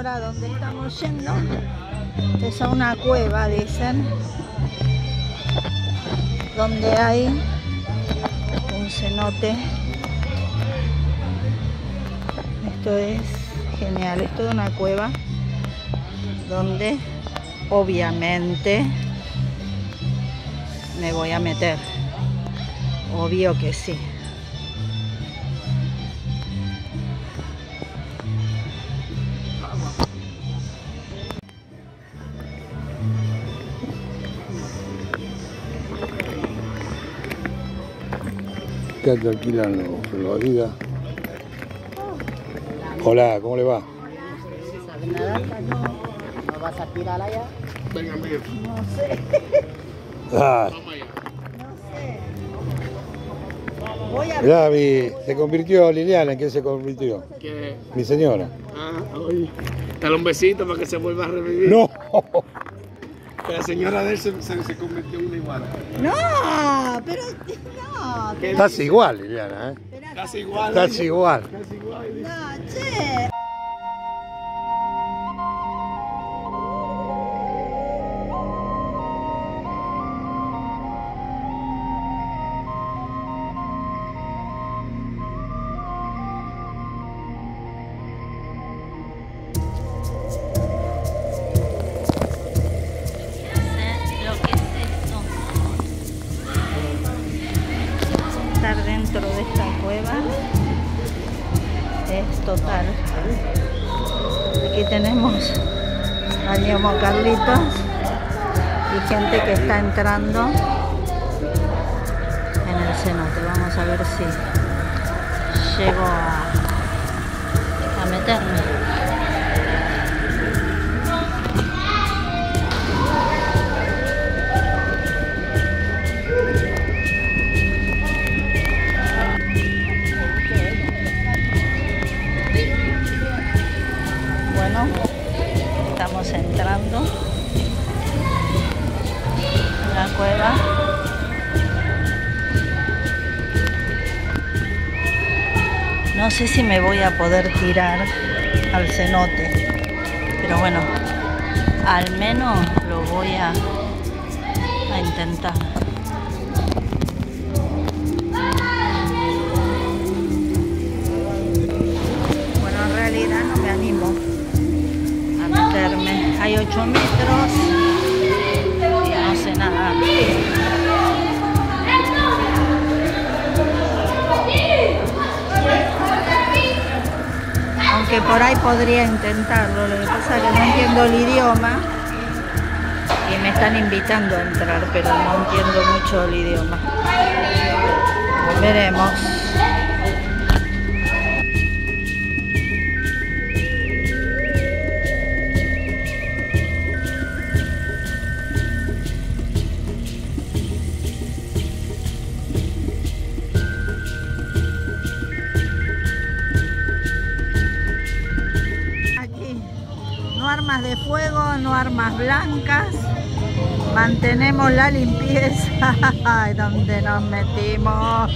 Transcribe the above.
ahora donde estamos yendo es a una cueva, dicen, donde hay un cenote. Esto es genial, esto es una cueva donde obviamente me voy a meter. Obvio que sí. ¿Qué te alquilan los, los Adidas? Hola, ¿cómo le va? No. ¿No vas a tirar allá? Venga, amigo. No sé, Ah, Vamos allá. no sé. Voy a mirá, mi- se convirtió Liliana, ¿en qué se convirtió? Mi señora. ah, oye, dale un besito para que se vuelva a revivir. ¡No! La señora de él se, convirtió en una iguana. No, pero no. ¿Qué Estás igual, Liliana, ¿eh? Casi igual. Estás oye. igual. Casi igual. No, che. Es total. Aquí tenemos a Ñomo Carlitos y gente que está entrando en el cenote. Vamos a ver si llego a meterme. La cueva. No sé si me voy a poder tirar al cenote, pero bueno, al menos lo voy a intentar. metros. No sé nada. Aunque por ahí podría intentarlo, lo que pasa es que no entiendo el idioma y me están invitando a entrar, pero no entiendo mucho el idioma. Veremos. Armas de fuego, no armas blancas. Mantenemos la limpieza. Donde nos metimos.